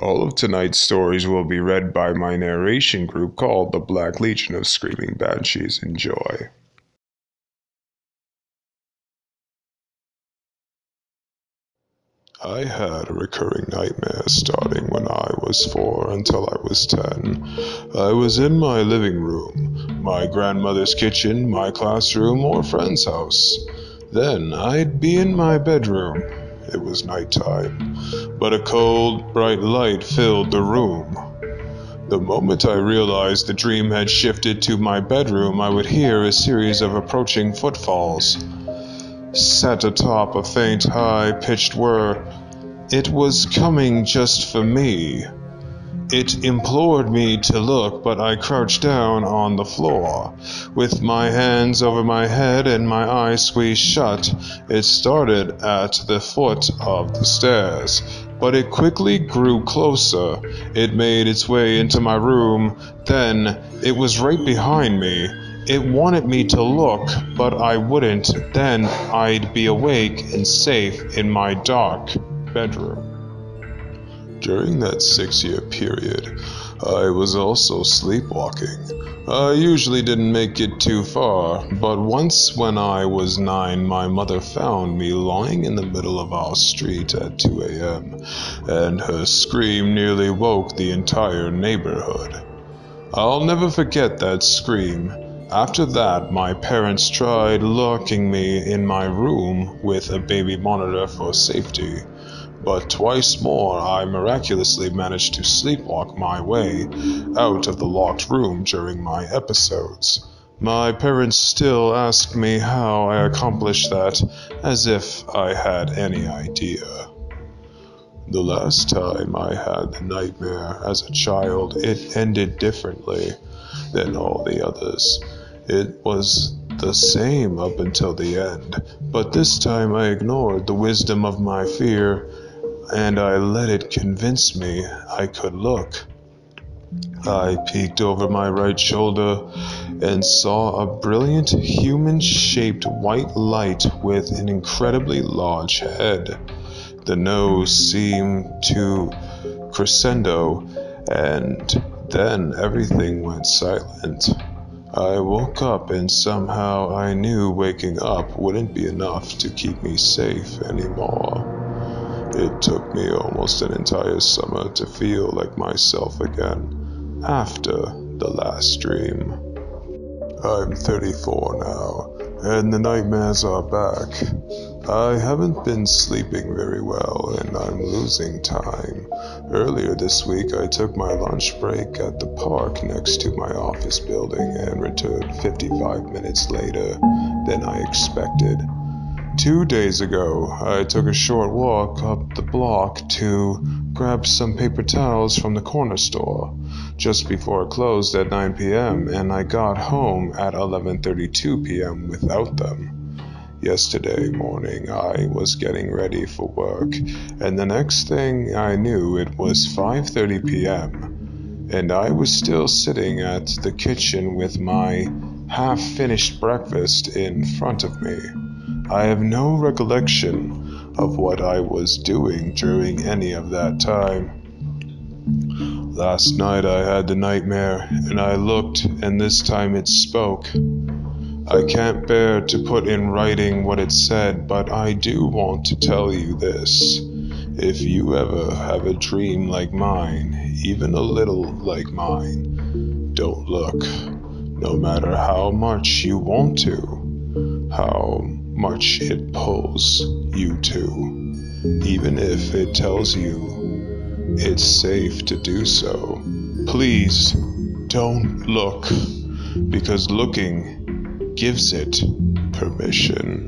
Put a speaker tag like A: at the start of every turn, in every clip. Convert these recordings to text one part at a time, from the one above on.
A: All of tonight's stories will be read by my narration group called the Black Legion of Screaming Banshees. Enjoy. I had a recurring nightmare starting when I was four until I was ten. I was in my living room, my grandmother's kitchen, my classroom, or friend's house. Then I'd be in my bedroom. It was nighttime, but a cold, bright light filled the room. The moment I realized the dream had shifted to my bedroom, I would hear a series of approaching footfalls set atop a faint, high pitched whir. It was coming just for me. It implored me to look, but I crouched down on the floor. With my hands over my head and my eyes squeezed shut, it started at the foot of the stairs, but it quickly grew closer. It made its way into my room, then it was right behind me. It wanted me to look, but I wouldn't. Then I'd be awake and safe in my dark bedroom. During that six year period, I was also sleepwalking. I usually didn't make it too far, but once when I was nine, my mother found me lying in the middle of our street at 2 a.m., and her scream nearly woke the entire neighborhood. I'll never forget that scream. After that, my parents tried locking me in my room with a baby monitor for safety. But twice more I miraculously managed to sleepwalk my way out of the locked room during my episodes. My parents still ask me how I accomplished that, as if I had any idea. The last time I had the nightmare as a child, it ended differently than all the others. It was the same up until the end, but this time I ignored the wisdom of my fear and I let it convince me I could look. I peeked over my right shoulder and saw a brilliant human shaped white light with an incredibly large head. The nose seemed to crescendo, and then everything went silent. I woke up and somehow I knew waking up wouldn't be enough to keep me safe anymore. It took me almost an entire summer to feel like myself again after the last dream. I'm 34 now, and the nightmares are back. I haven't been sleeping very well, and I'm losing time. Earlier this week, I took my lunch break at the park next to my office building and returned 55 minutes later than I expected. Two days ago, I took a short walk up the block to grab some paper towels from the corner store just before it closed at 9 p.m. and I got home at 11:32 p.m. without them. Yesterday morning, I was getting ready for work, and the next thing I knew, it was 5:30 p.m., and I was still sitting at the kitchen with my half-finished breakfast in front of me. I have no recollection of what I was doing during any of that time. Last night I had the nightmare, and I looked, and this time it spoke. I can't bear to put in writing what it said, but I do want to tell you this. If you ever have a dream like mine, even a little like mine, don't look. No matter how much you want to, how much it pulls you to, even if it tells you it's safe to do so. Please don't look, because looking gives it permission.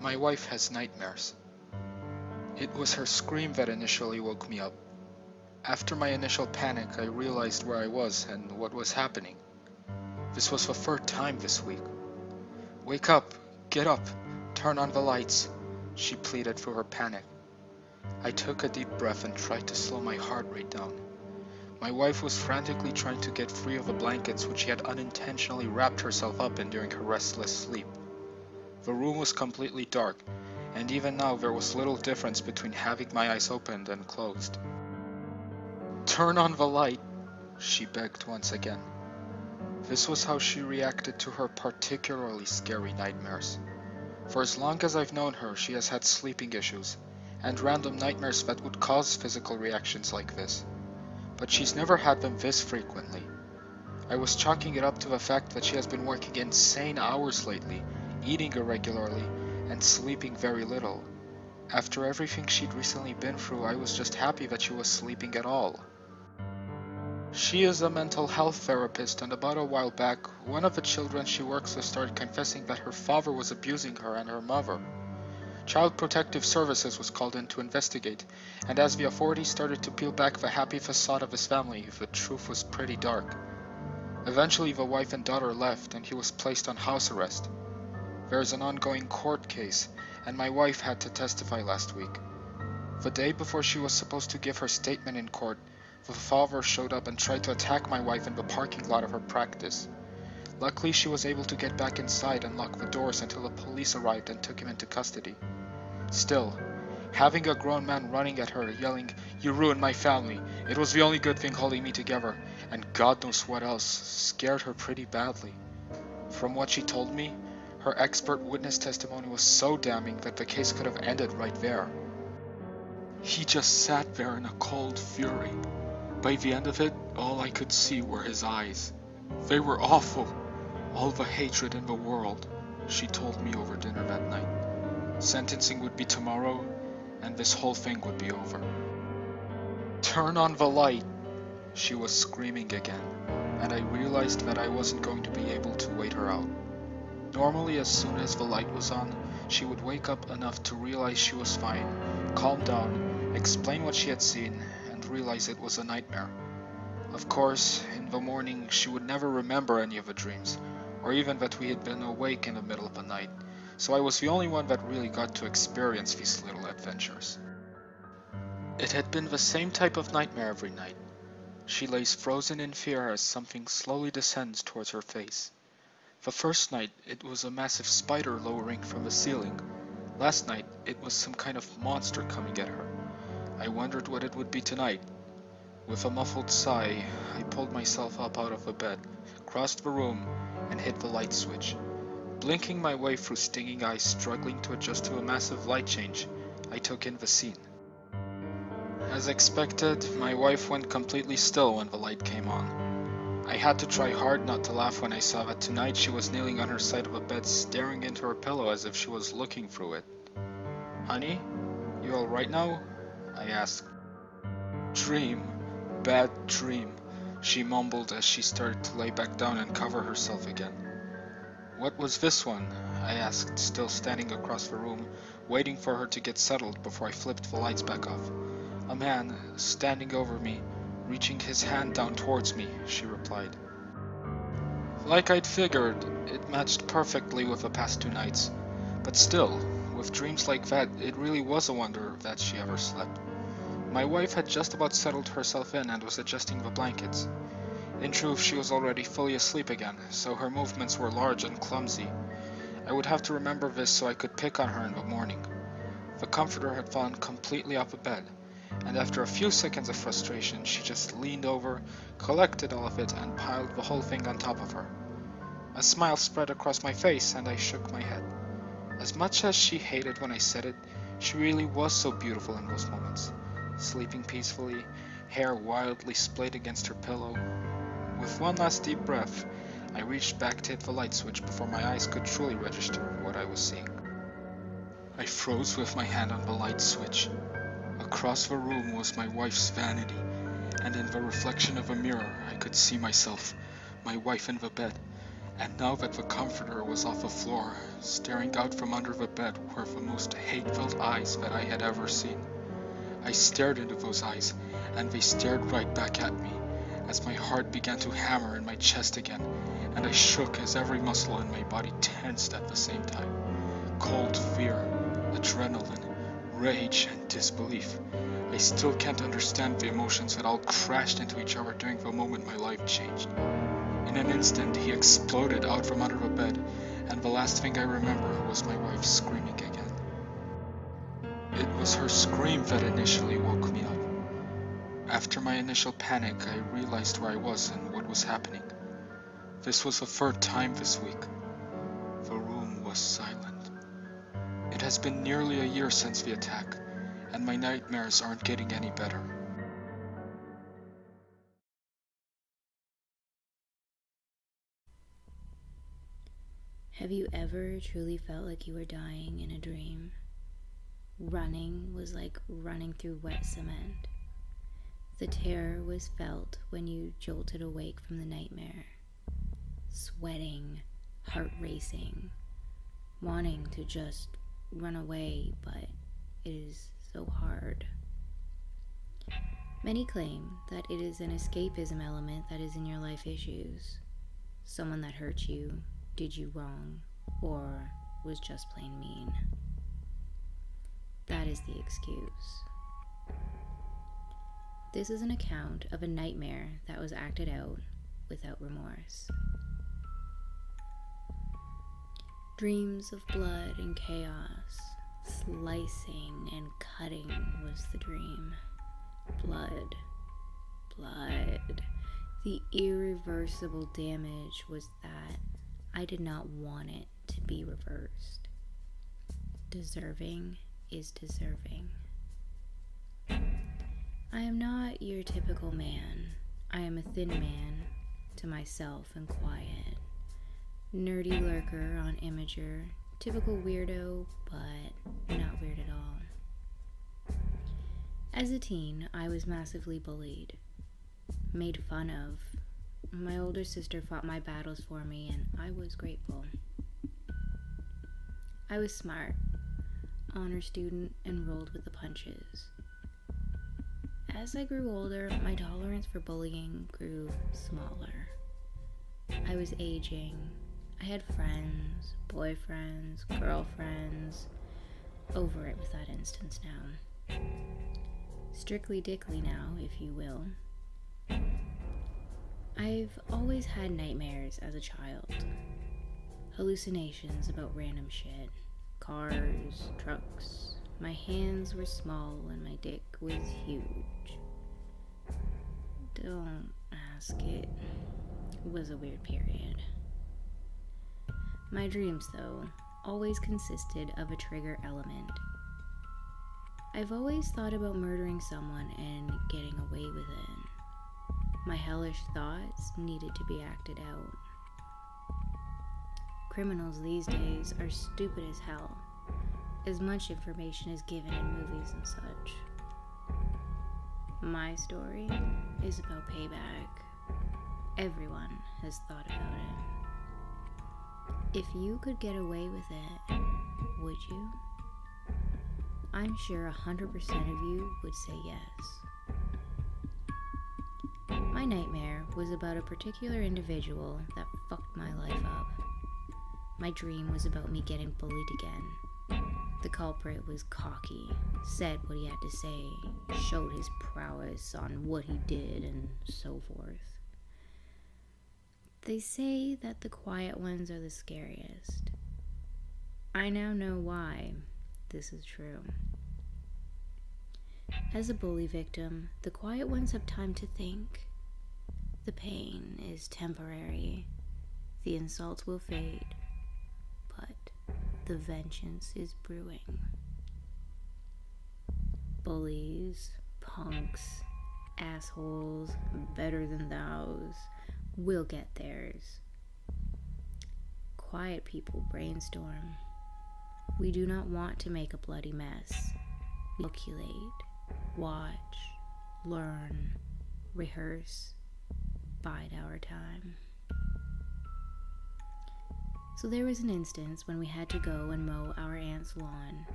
B: My wife has nightmares. It was her scream that initially woke me up. After my initial panic, I realized where I was and what was happening. This was the third time this week. Wake up! Get up! Turn on the lights! she pleaded through her panic. I took a deep breath and tried to slow my heart rate down. My wife was frantically trying to get free of the blankets which she had unintentionally wrapped herself up in during her restless sleep. The room was completely dark, and even now there was little difference between having my eyes opened and closed. Turn on the light, she begged once again. This was how she reacted to her particularly scary nightmares. For as long as I've known her, she has had sleeping issues, and random nightmares that would cause physical reactions like this. But she's never had them this frequently. I was chalking it up to the fact that she has been working insane hours lately, eating irregularly, and sleeping very little. After everything she'd recently been through, I was just happy that she was sleeping at all. She is a mental health therapist, and about a while back, one of the children she works with started confessing that her father was abusing her and her mother. Child Protective Services was called in to investigate, and as the authorities started to peel back the happy facade of his family, the truth was pretty dark. Eventually, the wife and daughter left, and he was placed on house arrest. There is an ongoing court case, and my wife had to testify last week. The day before she was supposed to give her statement in court, the father showed up and tried to attack my wife in the parking lot of her practice. Luckily, she was able to get back inside and lock the doors until the police arrived and took him into custody. Still, having a grown man running at her, yelling, You ruined my family, it was the only good thing holding me together, and God knows what else, scared her pretty badly. From what she told me, her expert witness testimony was so damning that the case could have ended right there. He just sat there in a cold fury. By the end of it, all I could see were his eyes. They were awful. All the hatred in the world, she told me over dinner that night. Sentencing would be tomorrow, and this whole thing would be over. Turn on the light! She was screaming again, and I realized that I wasn't going to be able to wait her out. Normally, as soon as the light was on, she would wake up enough to realize she was fine, calm down, explain what she had seen, and realize it was a nightmare. Of course, in the morning, she would never remember any of the dreams, or even that we had been awake in the middle of the night so I was the only one that really got to experience these little adventures. It had been the same type of nightmare every night. She lays frozen in fear as something slowly descends towards her face. The first night, it was a massive spider lowering from the ceiling. Last night, it was some kind of monster coming at her. I wondered what it would be tonight. With a muffled sigh, I pulled myself up out of the bed, crossed the room, and hit the light switch. Blinking my way through stinging eyes struggling to adjust to a massive light change, I took in the scene. As expected, my wife went completely still when the light came on. I had to try hard not to laugh when I saw that tonight she was kneeling on her side of the bed staring into her pillow as if she was looking through it. Honey, you alright now? I asked. Dream. Bad dream, she mumbled as she started to lay back down and cover herself again. What was this one? I asked, still standing across the room, waiting for her to get settled before I flipped the lights back off. A man, standing over me, reaching his hand down towards me, she replied. Like I'd figured, it matched perfectly with the past two nights. But still, with dreams like that, it really was a wonder that she ever slept. My wife had just about settled herself in and was adjusting the blankets. In truth, she was already fully asleep again, so her movements were large and clumsy. I would have to remember this so I could pick on her in the morning. The comforter had fallen completely off the bed, and after a few seconds of frustration, she just leaned over, collected all of it, and piled the whole thing on top of her. A smile spread across my face, and I shook my head. As much as she hated when I said it, she really was so beautiful in those moments, sleeping peacefully, hair wildly splayed against her pillow, with one last deep breath, I reached back to hit the light switch before my eyes could truly register what I was seeing. I froze with my hand on the light switch. Across the room was my wife's vanity, and in the reflection of a mirror I could see myself, my wife in the bed, and now that the comforter was off the floor, staring out from under the bed were the most hate-filled eyes that I had ever seen. I stared into those eyes, and they stared right back at me as my heart began to hammer in my chest again, and I shook as every muscle in my body tensed at the same time. Cold fear, adrenaline, rage, and disbelief. I still can't understand the emotions that all crashed into each other during the moment my life changed. In an instant, he exploded out from under the bed, and the last thing I remember was my wife screaming again. It was her scream that initially woke me up. After my initial panic, I realized where I was and what was happening. This was the third time this week. The room was silent. It has been nearly a year since the attack, and my nightmares aren't getting any better.
C: Have you ever truly felt like you were dying in a dream? Running was like running through wet cement. The terror was felt when you jolted awake from the nightmare. Sweating, heart racing, wanting to just run away, but it is so hard. Many claim that it is an escapism element that is in your life issues. Someone that hurt you, did you wrong, or was just plain mean. That is the excuse. This is an account of a nightmare that was acted out without remorse. Dreams of blood and chaos, slicing and cutting was the dream. Blood, blood. The irreversible damage was that I did not want it to be reversed. Deserving is deserving. I am not your typical man. I am a thin man to myself and quiet. Nerdy lurker on Imgur. Typical weirdo, but not weird at all. As a teen, I was massively bullied, made fun of, my older sister fought my battles for me, and I was grateful. I was smart, honor student, and rolled with the punches. As I grew older, my tolerance for bullying grew smaller. I was aging. I had friends, boyfriends, girlfriends. Over it with that instance now. Strictly dickly now, if you will. I've always had nightmares as a child. Hallucinations about random shit. Cars, trucks. My hands were small and my dick was huge. Don't ask it. It was a weird period. My dreams, though, always consisted of a trigger element. I've always thought about murdering someone and getting away with it. My hellish thoughts needed to be acted out. Criminals these days are stupid as hell. As much information is given in movies and such. My story is about payback. Everyone has thought about it. If you could get away with it, would you? I'm sure 100% of you would say yes. My nightmare was about a particular individual that fucked my life up. My dream was about me getting bullied again. The culprit was cocky, said what he had to say, showed his prowess on what he did, and so forth. They say that the quiet ones are the scariest. I now know why this is true. As a bully victim, the quiet ones have time to think. The pain is temporary, the insults will fade, but the vengeance is brewing. Bullies, punks, assholes, better than thous will get theirs. Quiet people brainstorm. We do not want to make a bloody mess. We calculate, watch, learn, rehearse, bide our time. So there was an instance when we had to go and mow our aunt's lawn.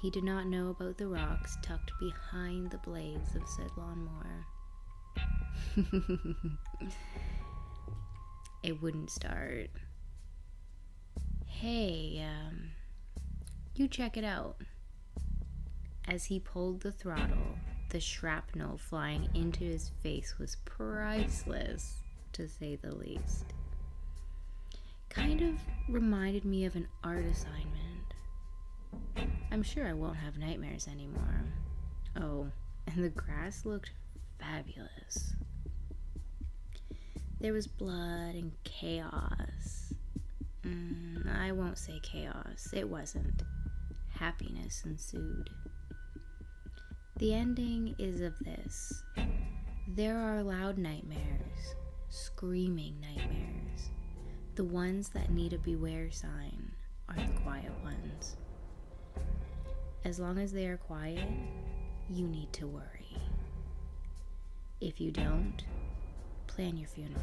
C: He did not know about the rocks tucked behind the blades of said lawnmower. it wouldn't start. Hey, um, you check it out. As he pulled the throttle, the shrapnel flying into his face was priceless, to say the least. Kind of reminded me of an art assignment. I'm sure I won't have nightmares anymore. Oh, and the grass looked fabulous. There was blood and chaos. Mm, I won't say chaos, it wasn't. Happiness ensued. The ending is of this there are loud nightmares, screaming nightmares. The ones that need a beware sign are the quiet ones. As long as they are quiet, you need to worry. If you don't, plan your funeral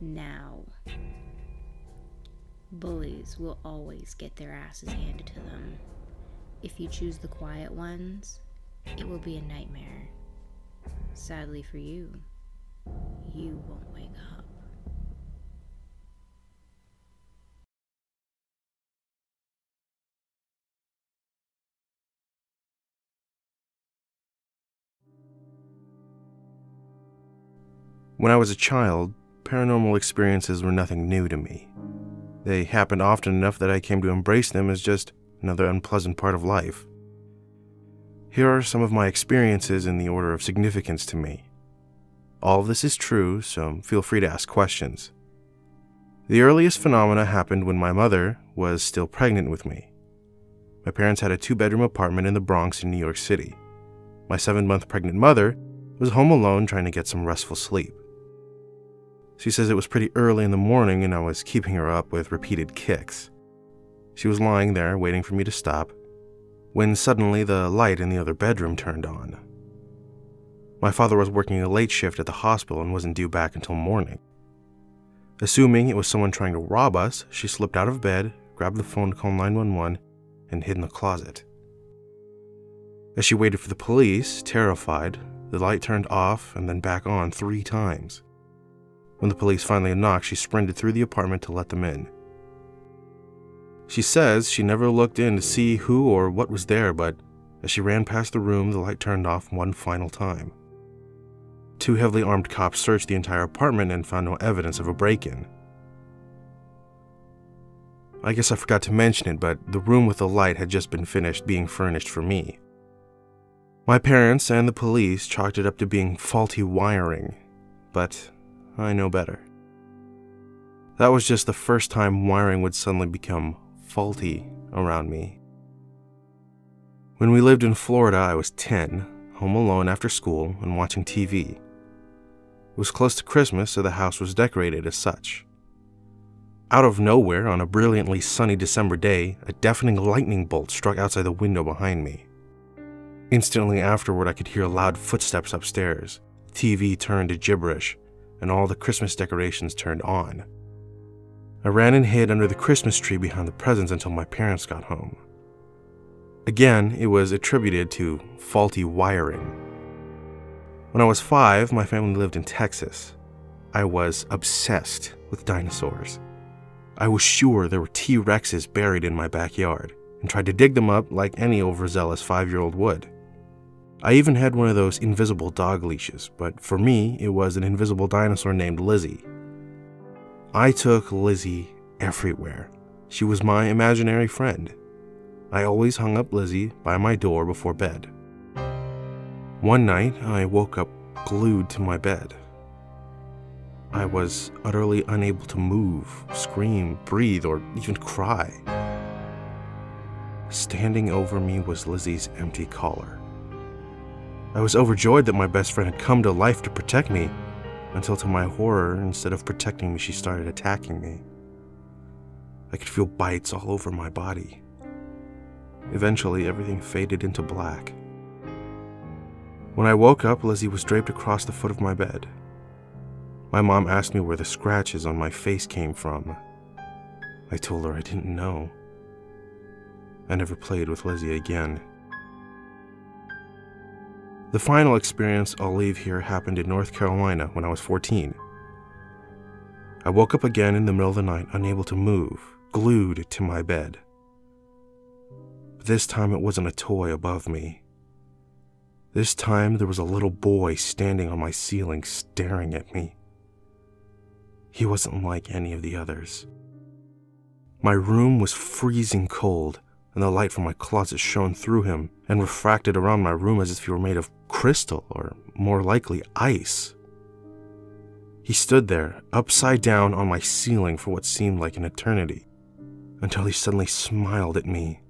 C: now. Bullies will always get their asses handed to them. If you choose the quiet ones, it will be a nightmare. Sadly for you, you won't wake up.
D: When I was a child, paranormal experiences were nothing new to me. They happened often enough that I came to embrace them as just another unpleasant part of life. Here are some of my experiences in the order of significance to me. All of this is true, so feel free to ask questions. The earliest phenomena happened when my mother was still pregnant with me. My parents had a two bedroom apartment in the Bronx in New York City. My seven month pregnant mother was home alone trying to get some restful sleep. She says it was pretty early in the morning and I was keeping her up with repeated kicks. She was lying there waiting for me to stop when suddenly the light in the other bedroom turned on. My father was working a late shift at the hospital and wasn't due back until morning. Assuming it was someone trying to rob us, she slipped out of bed, grabbed the phone to call 911, and hid in the closet. As she waited for the police, terrified, the light turned off and then back on three times. When the police finally knocked, she sprinted through the apartment to let them in. She says she never looked in to see who or what was there, but as she ran past the room, the light turned off one final time. Two heavily armed cops searched the entire apartment and found no evidence of a break in. I guess I forgot to mention it, but the room with the light had just been finished being furnished for me. My parents and the police chalked it up to being faulty wiring, but I know better. That was just the first time wiring would suddenly become faulty around me. When we lived in Florida, I was 10, home alone after school and watching TV. It was close to Christmas, so the house was decorated as such. Out of nowhere, on a brilliantly sunny December day, a deafening lightning bolt struck outside the window behind me. Instantly afterward, I could hear loud footsteps upstairs. TV turned to gibberish, and all the Christmas decorations turned on. I ran and hid under the Christmas tree behind the presents until my parents got home. Again, it was attributed to faulty wiring. When I was five, my family lived in Texas. I was obsessed with dinosaurs. I was sure there were T Rexes buried in my backyard and tried to dig them up like any overzealous five year old would. I even had one of those invisible dog leashes, but for me, it was an invisible dinosaur named Lizzie. I took Lizzie everywhere. She was my imaginary friend. I always hung up Lizzie by my door before bed. One night, I woke up glued to my bed. I was utterly unable to move, scream, breathe, or even cry. Standing over me was Lizzie's empty collar. I was overjoyed that my best friend had come to life to protect me, until to my horror, instead of protecting me, she started attacking me. I could feel bites all over my body. Eventually, everything faded into black. When I woke up, Lizzie was draped across the foot of my bed. My mom asked me where the scratches on my face came from. I told her I didn't know. I never played with Lizzie again. The final experience I'll leave here happened in North Carolina when I was 14. I woke up again in the middle of the night, unable to move, glued to my bed. But this time it wasn't a toy above me. This time there was a little boy standing on my ceiling staring at me. He wasn't like any of the others. My room was freezing cold, and the light from my closet shone through him and refracted around my room as if he were made of crystal, or more likely, ice. He stood there, upside down on my ceiling for what seemed like an eternity, until he suddenly smiled at me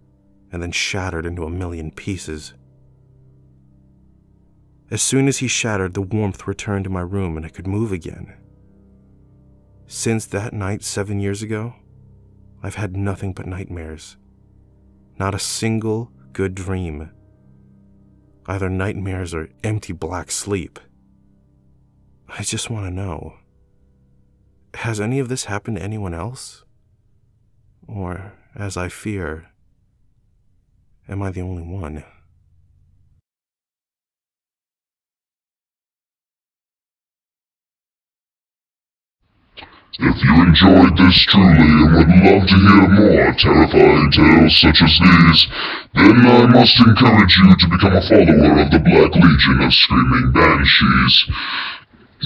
D: and then shattered into a million pieces. As soon as he shattered, the warmth returned to my room and I could move again. Since that night seven years ago, I've had nothing but nightmares. Not a single good dream. Either nightmares or empty black sleep. I just want to know has any of this happened to anyone else? Or, as I fear, am I the only one?
E: If you enjoyed this truly and would love to hear more terrifying tales such as these, then I must encourage you to become a follower of the Black Legion of Screaming Banshees.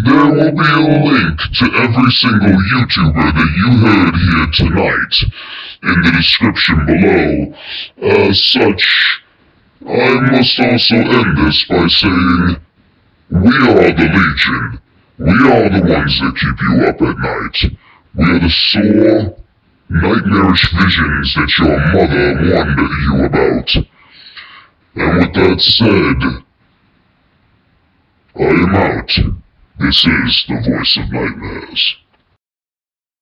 E: There will be a link to every single YouTuber that you heard here tonight in the description below. As such, I must also end this by saying, we are the Legion. We are the ones that keep you up at night. We are the sore, nightmarish visions that your mother warned you about. And with that said, I am out. This is the voice of nightmares.